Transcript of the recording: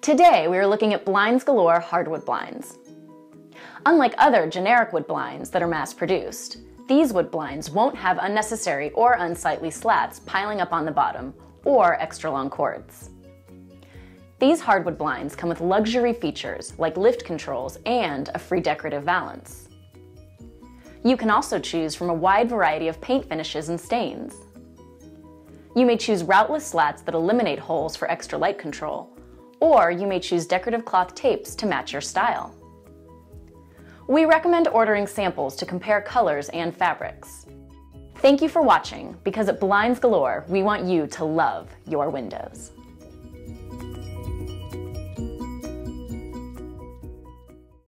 Today, we are looking at Blindsgalore hardwood blinds. Unlike other generic wood blinds that are mass-produced, these wood blinds won't have unnecessary or unsightly slats piling up on the bottom or extra long cords. These hardwood blinds come with luxury features like lift controls and a free decorative valance. You can also choose from a wide variety of paint finishes and stains. You may choose routless slats that eliminate holes for extra light control, or you may choose decorative cloth tapes to match your style. We recommend ordering samples to compare colors and fabrics. Thank you for watching, because at Blindsgalore, we want you to love your windows.